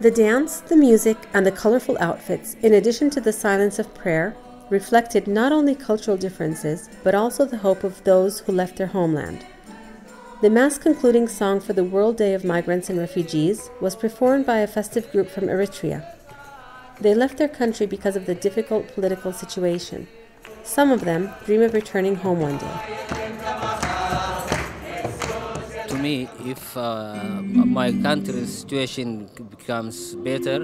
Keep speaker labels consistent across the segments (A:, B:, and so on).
A: The dance, the music, and the colorful outfits, in addition to the silence of prayer, reflected not only cultural differences, but also the hope of those who left their homeland. The mass concluding song for the World Day of Migrants and Refugees was performed by a festive group from Eritrea. They left their country because of the difficult political situation. Some of them dream of returning home one day.
B: Me, if uh, my country's situation becomes better,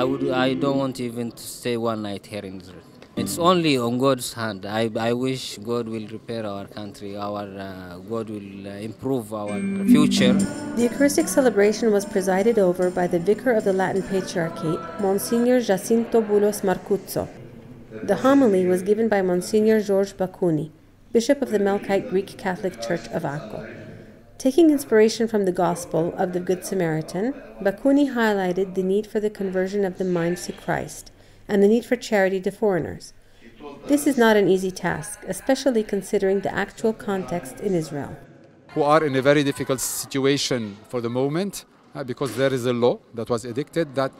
B: I would. I don't want even to stay one night here in Israel. It's only on God's hand. I, I wish God will repair our country. Our uh, God will uh, improve our future.
A: The Eucharistic celebration was presided over by the Vicar of the Latin Patriarchate, Monsignor Giacinto Boulos Marcuzzo. The homily was given by Monsignor George Bacouni, Bishop of the Melkite Greek Catholic Church of Akko. Taking inspiration from the Gospel of the Good Samaritan, Bacouni highlighted the need for the conversion of the mind to Christ and the need for charity to foreigners. This is not an easy task, especially considering the actual context in Israel.
C: Who are in a very difficult situation for the moment uh, because there is a law that was edicted that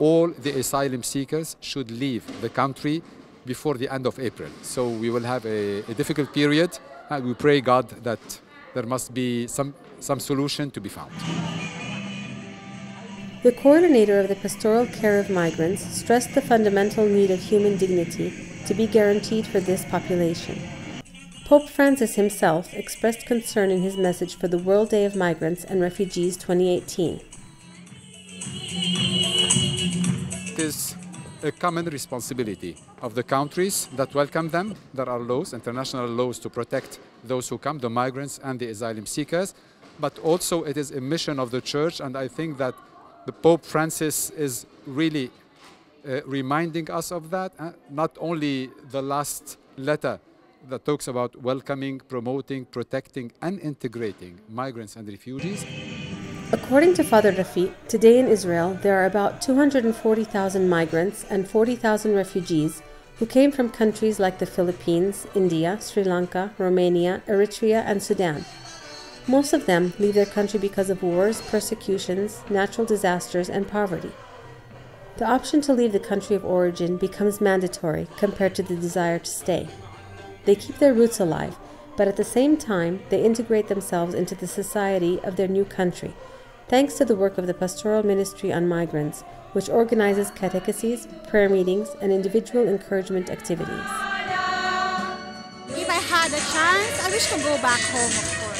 C: all the asylum seekers should leave the country before the end of April. So we will have a, a difficult period. and we pray God that there must be some, some solution to be found.
A: The coordinator of the pastoral care of migrants stressed the fundamental need of human dignity to be guaranteed for this population. Pope Francis himself expressed concern in his message for the World Day of Migrants and Refugees 2018.
C: It is a common responsibility of the countries that welcome them. There are laws, international laws to protect those who come, the migrants and the asylum seekers. But also it is a mission of the church, and I think that the Pope Francis is really uh, reminding us of that. Uh, not only the last letter that talks about welcoming, promoting, protecting, and integrating migrants and refugees.
A: According to Father Rafic, today in Israel there are about 240,000 migrants and 40,000 refugees who came from countries like the Philippines, India, Sri Lanka, Romania, Eritrea, and Sudan. Most of them leave their country because of wars, persecutions, natural disasters, and poverty. The option to leave the country of origin becomes mandatory compared to the desire to stay. They keep their roots alive, but at the same time, they integrate themselves into the society of their new country, thanks to the work of the Pastoral Ministry on Migrants, which organizes catecheses, prayer meetings, and individual encouragement activities.
D: If I had a chance, I wish to go back home.